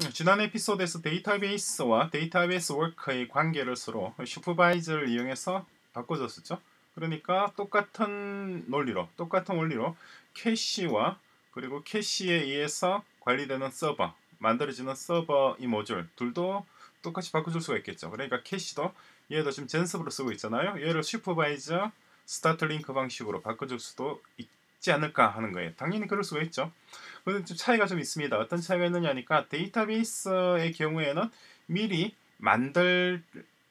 음, 지난 에피소드에서 데이터베이스와 데이터베이스 worker의 관계를 서로 supervisor를 이용해서 바꿔줬었죠. 그러니까 똑같은 논리로, 똑같은 원리로 캐시와 그리고 캐시에 의해서 관리되는 서버, 만들어지는 서버 이 모듈 둘도 똑같이 바꿔줄 수가 있겠죠. 그러니까 캐시도 얘도 지금 GenServer로 쓰고 있잖아요. 얘를 supervisor start link 방식으로 바꿔줄 수도 있 지 않을까 하는 거예요. 당연히 그럴 수가 있죠. 그런데 좀 차이가 좀 있습니다. 어떤 차이가 있느냐니까 데이터베이스의 경우에는 미리 만들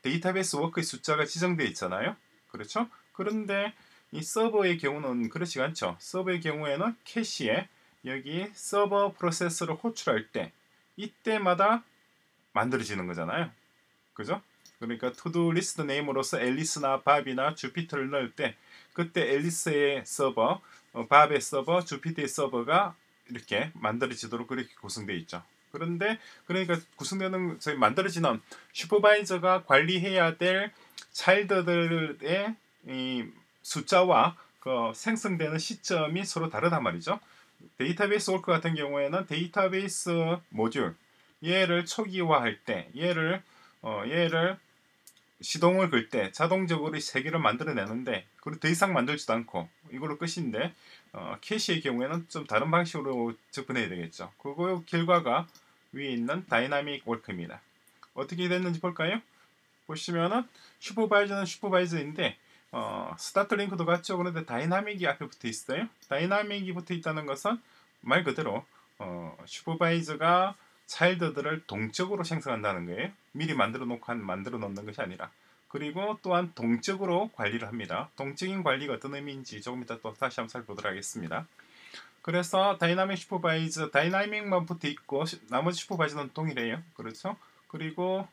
데이터베이스 worker의 숫자가 지정되어 있잖아요. 그렇죠? 그런데 이 서버의 경우는 그렇지 않죠. 서버의 경우에는 캐시에 여기 서버 프로세스를 호출할 때 이때마다 만들어지는 거잖아요. 그죠? 그러니까 todo list name으로서 앨리스나 밥이나 주피터를 넣을 때 그때 앨리스의 서버, 어, 밥의 서버, 주피터의 서버가 이렇게 만들어지도록 그렇게 구성되어 있죠. 그런데 그러니까 구성되는 저희 만들어지는 슈퍼바이저가 관리해야 될 child들의 이 숫자와 그 생성되는 시점이 서로 다르단 말이죠. 데이터베이스 워크 같은 경우에는 데이터베이스 모듈 얘를 초기화할 때 얘를 어, 얘를 시동을 걸 때 자동적으로 세 개를 만들어내는데 그리고 더 이상 만들지도 않고 이걸로 끝인데 어, 캐시의 경우에는 좀 다른 방식으로 접근해야 되겠죠. 그거 결과가 위에 있는 dynamic worker입니다. 어떻게 됐는지 볼까요? 보시면은 supervisor는 supervisor인데 어, start link도 같죠. 그런데 dynamic이 앞에 붙어 있어요. dynamic이 붙어 있다는 것은 말 그대로 어, 슈퍼바이저가 child들을 동적으로 생성한다는 거예요. 미리 만들어 놓고 만들어 놓는 것이 아니라. 그리고 또한 동적으로 관리를 합니다. 동적인 관리가 어떤 의미인지 조금 이따 또 다시 한번 살펴보도록 하겠습니다. 그래서 dynamic supervisor dynamic만 붙어 있고 나머지 슈퍼바이저는 동일해요. 그렇죠? 그리고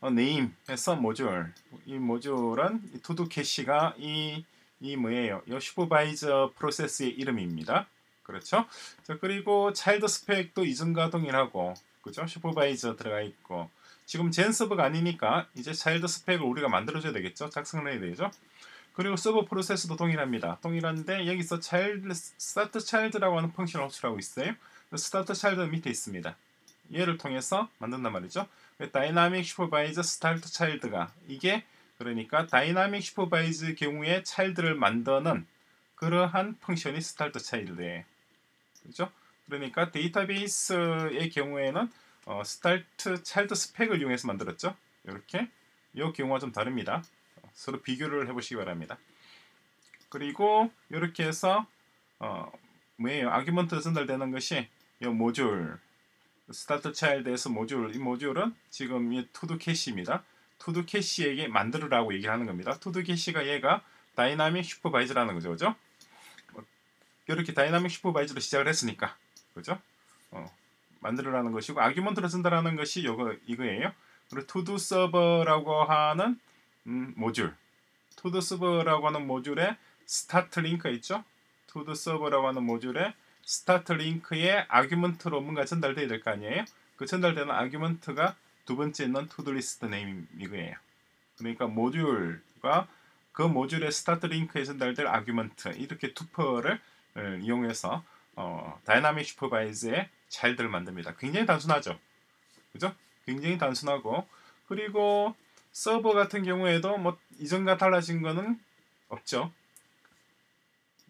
어, name에서 모듈 이 모듈은 이 todo cache가 이, 이 뭐예요? 이 supervisor 프로세스의 이름입니다. 그렇죠? 자, 그리고 child spec도 동일하고 그죠? supervisor 들어가 있고 지금 젠 서버가 아니니까 이제 child spec을 우리가 만들어줘야 되겠죠? 작성을 해야 되죠? 그리고 서버 프로세스도 동일합니다. 동일한데 여기서 child start child라고 하는 function을 호출하고 있어요. start child 밑에 있습니다. 얘를 통해서 만든단 말이죠. dynamic supervisor start child가 이게 그러니까 dynamic supervisor 경우에 child를 만드는 그러한 function이 start child예요. 그렇죠? 그러니까 데이터베이스의 경우에는 어, start child spec을 이용해서 만들었죠. 이렇게 이 경우와 좀 다릅니다. 서로 비교를 해보시기 바랍니다. 그리고 이렇게 해서 어, 뭐예요? argument 전달되는 것이 이 모듈 start child에서 모듈 이 모듈은 지금 이 todo cache입니다. todo cache에게 만들으라고 얘기를 하는 겁니다. todo cache가 얘가 dynamic supervisor라는 거죠. 그죠? 이렇게 dynamic supervisor로 시작을 했으니까 그죠? 어, 만들어라는 것이고 argument를 쓴다라는 것이 요거 이거예요. 그리고 todo server라고 하는 음, 모듈 todo server라고 하는 모듈에 start link 있죠? todo server라고 하는 모듈에 start link에 argument로 뭔가 전달돼야 될 거 아니에요? 그 전달되는 argument가 두 번째 있는 todo list name 이거예요. 그러니까 모듈과 그 모듈의 start link에 전달될 argument 이렇게 tuple을 이용해서 어, dynamic supervisor의 child를 만듭니다. 굉장히 단순하죠. 그죠? 굉장히 단순하고 그리고 서버 같은 경우에도 뭐 이전과 달라진 거는 없죠.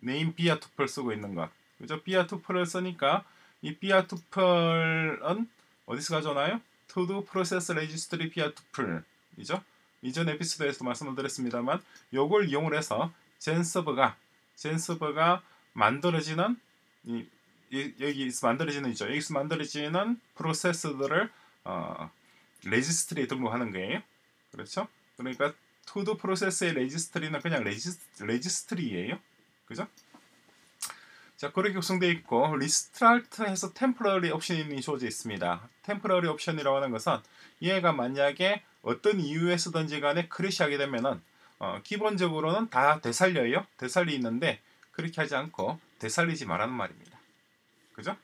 name via tuple 쓰고 있는 것. 그죠? via tuple을 쓰니까 이 via tuple은 어디서 가져오나요? todo process registry via tuple이죠. 이전 에피소드에서 말씀을 드렸습니다만 요걸 이용을 해서 젠 서버가 젠 서버가 만들어지는 이, 이 여기서 만들어지는 있죠. 여기서 만들어지는 프로세스들을 어, registry에 등록하는 거예요. 그렇죠? 그러니까 todo process의 registry는 그냥 regis, registry예요. 그죠? 자, 그렇게 구성되어 있고 restart해서 temporary 옵션이 주어져 있습니다. 템포러리 옵션이라고 하는 것은 얘가 만약에 어떤 이유에서든지 간에 crash 하게 되면은 어, 기본적으로는 다 되살려요. 되살리 있는데 그렇게 하지 않고 되살리지 말라는 말입니다. 그죠?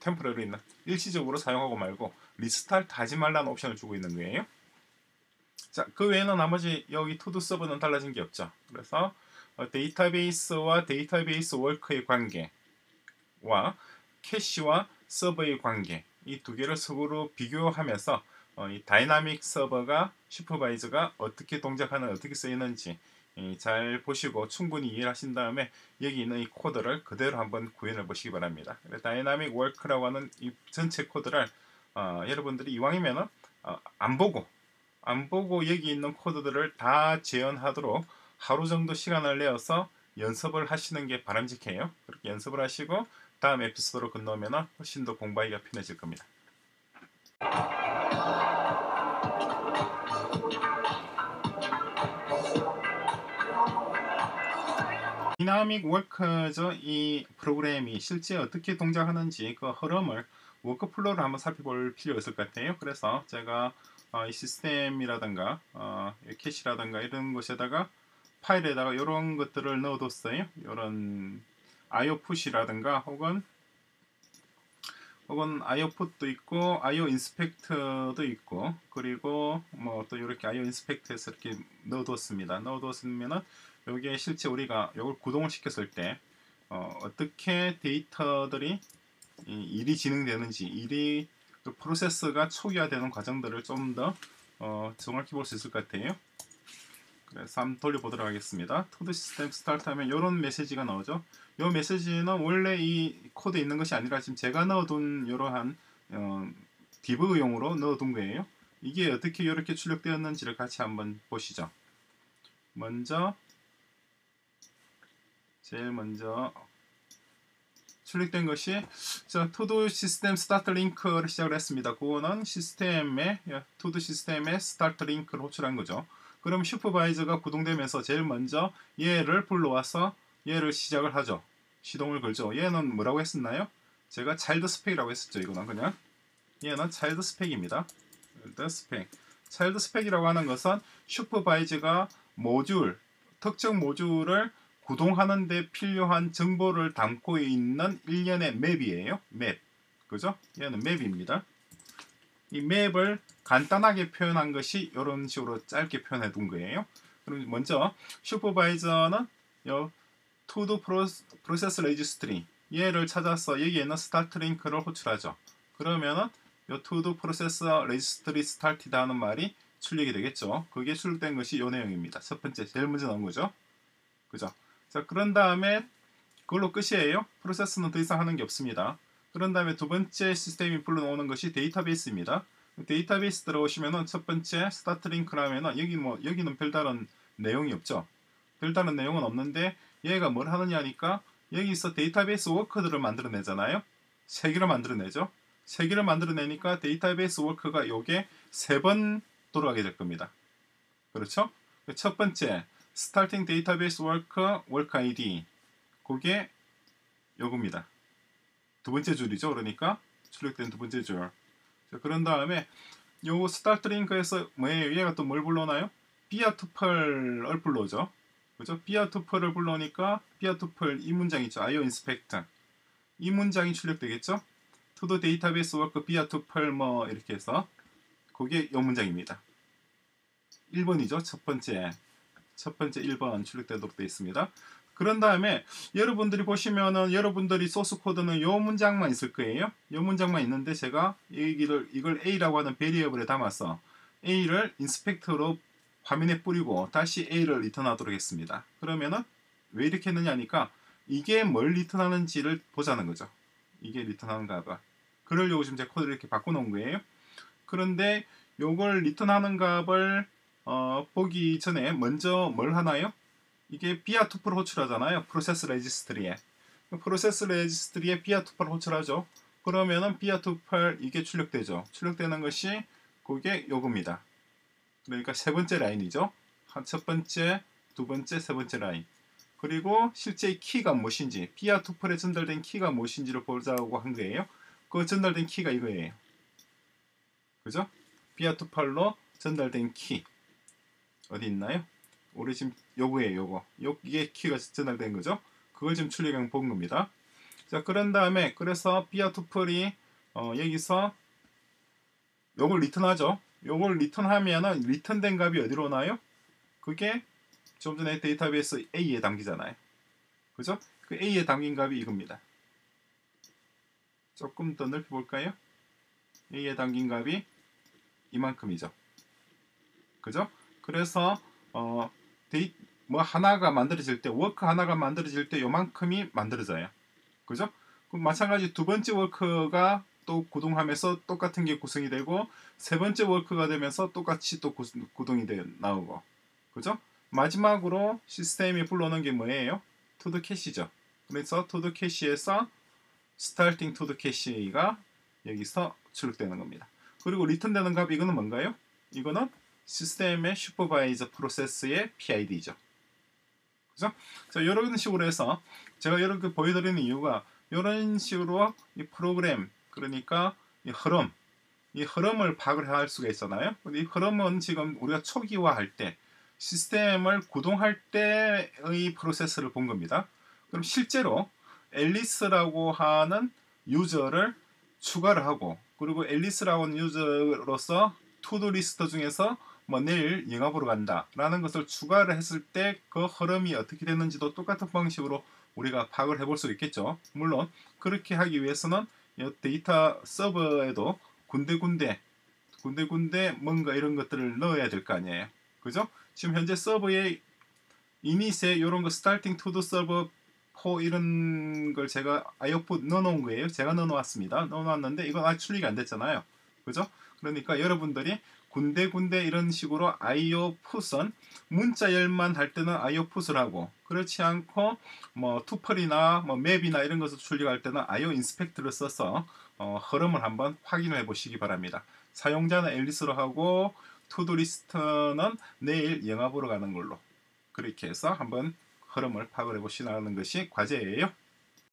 temporary는 일시적으로 사용하고 말고 restart 하지 말라는 옵션을 주고 있는 거예요. 자, 그 외에는 나머지 여기 todo 서버는 달라진 게 없죠. 그래서 어, 데이터베이스와 데이터베이스 worker의 관계와 캐시와 서버의 관계 이 두 개를 서로 비교하면서 어, 이 다이나믹 서버가 supervisor가 어떻게 동작하는 어떻게 쓰이는지 잘 보시고 충분히 이해를 하신 다음에 여기 있는 이 코드를 그대로 한번 구현해 보시기 바랍니다. dynamic worker라고 하는 이 전체 코드를 어, 여러분들이 이왕이면은 어, 안 보고 안 보고 여기 있는 코드들을 다 재현하도록 하루 정도 시간을 내어서 연습을 하시는 게 바람직해요. 그렇게 연습을 하시고 다음 에피소드로 건너면 훨씬 더 공부하기가 편해질 겁니다. 디나믹 워크죠. 이 프로그램이 실제 어떻게 동작하는지 그 흐름을 workflow를 한번 살펴볼 필요가 있을 것 같아요. 그래서 제가 어, 이 시스템이라든가 어, 캐시라든가 이런 곳에다가 파일에다가 이런 것들을 넣어뒀어요. 이런 IO puts라든가 혹은 혹은 IO 풋도 있고 IO inspect도 있고 그리고 뭐 또 이렇게 IO inspect에서 이렇게 넣어뒀습니다. 넣어뒀으면은 여기에 실제 우리가 이걸 구동을 시켰을 때 어, 떻게 데이터들이 일이 진행되는지 일이 그 프로세스가 초기화되는 과정들을 좀더 어, 정확히 볼 수 있을 것 같아요. 그래서 한번 돌려보도록 하겠습니다. todo system start 하면 이런 메시지가 나오죠. 이 메시지는 원래 이 코드에 있는 것이 아니라 지금 제가 넣어둔 이러한 어, debug용으로 넣어둔 거예요. 이게 어떻게 이렇게 출력되었는지를 같이 한번 보시죠. 먼저 제일 먼저 출력된 것이 자 todo system start link를 시작을 했습니다. 그거는 시스템의 todo 시스템의 start link를 호출한 거죠. 그럼 슈퍼바이저가 구동되면서 제일 먼저 얘를 불러와서 얘를 시작을 하죠. 시동을 걸죠. 얘는 뭐라고 했었나요? 제가 child spec이라고 했었죠. 이거는 그냥 얘는 child spec입니다. child spec. child spec이라고 하는 것은 슈퍼바이저가 모듈 특정 모듈을 구동하는 데 필요한 정보를 담고 있는 일련의 map이에요. map. 그죠? 얘는 map입니다. 이 map을 간단하게 표현한 것이 이런 식으로 짧게 표현해 둔 거예요. 그럼 먼저 슈퍼바이저는 요 to 프로세스 레지스트리 얘를 찾아서 여기에 있는 start link를 호출하죠. 그러면은 요 todo process registry started 하는 말이 출력이 되겠죠. 그게 출력된 것이 요 내용입니다. 첫 번째 제일 먼저 나온 거죠. 그죠? 자, 그런 다음에 그걸로 끝이에요. 프로세스는 더 이상 하는 게 없습니다. 그런 다음에 두 번째 시스템이 불러오는 것이 데이터베이스입니다. 데이터베이스 들어오시면은 첫 번째 start link라면은 여기 뭐 여기는 별다른 내용이 없죠. 별다른 내용은 없는데 얘가 뭘 하느냐니까 여기서 데이터베이스 worker들을 만들어내잖아요. 세 개를 만들어내죠. 세 개를 만들어내니까 데이터베이스 worker가 요게 세 번 돌아가게 될 겁니다. 그렇죠? 첫 번째 starting database worker worker id 그게 요겁니다. 두 번째 줄이죠. 그러니까 출력된 두 번째 줄. 자, 그런 다음에 요 start link에서 뭐예요? 얘가 또 뭘 불러나요? via tuple을 불러오죠. 그죠? via tuple을 불러오니까 via tuple 이 문장 있죠. IO inspect. 이 문장이 출력되겠죠? todo database worker via tuple 뭐 이렇게 해서 그게 요 문장입니다. 1번이죠. 첫 번째. 첫 번째 1번 출력되도록 되어 있습니다. 그런 다음에 여러분들이 보시면은 여러분들이 소스 코드는 요 문장만 있을 거예요. 요 문장만 있는데 제가 이걸, 이걸 A라고 하는 variable에 담아서 A를 inspect로 화면에 뿌리고 다시 A를 return하도록 했습니다. 그러면은 왜 이렇게 했느냐니까 이게 뭘 return하는지를 보자는 거죠. 이게 return하는가 봐. 그러려고 지금 제 코드를 이렇게 바꿔놓은 거예요. 그런데 요걸 return하는 값을 어, 보기 전에 먼저 뭘 하나요? 이게 via tuple 호출하잖아요. process registry에. process registry에 via tuple 호출하죠. 그러면은 via tuple 이게 출력되죠. 출력되는 것이 그게 요겁니다. 그러니까 세 번째 라인이죠. 첫 번째, 두 번째, 세 번째 라인. 그리고 실제 키가 무엇인지, via tuple에 전달된 키가 무엇인지를 보자고 한 거예요. 그 전달된 키가 이거예요. 그죠? via tuple로 전달된 키. 어디 있나요? 우리 지금 요거예요, 요거. 요, 이게 키가 전달된 거죠. 그걸 지금 출력한 본 겁니다. 자, 그런 다음에 그래서 via tuple이 어, 여기서 요걸 return하죠. 요걸 return하면은 return된 값이 어디로 오나요? 그게 좀 전에 데이터베이스 A에 담기잖아요. 그죠? 그 A에 담긴 값이 이겁니다. 조금 더 넓혀 볼까요? A에 담긴 값이 이만큼이죠. 그죠? 그래서 어 데이 뭐 하나가 만들어질 때 워크 하나가 만들어질 때 요만큼이 만들어져요. 그죠? 그럼 마찬가지 두 번째 워크가 또 구동하면서 똑같은 게 구성이 되고 세 번째 worker가 되면서 똑같이 또 구동이 돼 나오고 그죠? 마지막으로 시스템이 불러오는 게 뭐예요? to-do cache죠. 그래서 to-do cache에서 starting to-do cache가 여기서 출력되는 겁니다. 그리고 return 되는 값 이거는 뭔가요? 이거는 시스템의 supervisor 프로세스의 PID죠. 그죠? 자, 이런 식으로 해서 제가 이렇게 보여드리는 이유가 이런 식으로 이 프로그램 그러니까 이 흐름 이 흐름을 파악을 할 수가 있잖아요. 이 흐름은 지금 우리가 초기화할 때 시스템을 구동할 때의 프로세스를 본 겁니다. 그럼 실제로 앨리스라고 하는 user를 추가를 하고 그리고 앨리스라고 하는 user로서 to-do list 중에서 뭐 내일 영업으로 간다라는 것을 추가를 했을 때 그 흐름이 어떻게 됐는지도 똑같은 방식으로 우리가 파악을 해볼 수 있겠죠. 물론 그렇게 하기 위해서는 이 데이터 서버에도 군데군데 군데군데 뭔가 이런 것들을 넣어야 될 거 아니에요. 그죠? 지금 현재 서버에 이닛에 이런 거 starting to-do server for 이런 걸 제가 아이오프 넣어놓은 거예요. 제가 넣어놓았습니다. 넣어놨는데 이건 아직 출력이 안 됐잖아요. 그죠? 그러니까 여러분들이 군데군데 이런 식으로 IO puts는 문자열만 할 때는 IO puts를 하고 그렇지 않고 뭐 tuple이나 뭐 map이나 이런 것을 출력할 때는 IO inspect를 써서 어, 흐름을 한번 확인해 보시기 바랍니다. 사용자는 앨리스로 하고 to-do list는 내일 영업으로 가는 걸로 그렇게 해서 한번 흐름을 파악을 해 보시는 것이 과제예요.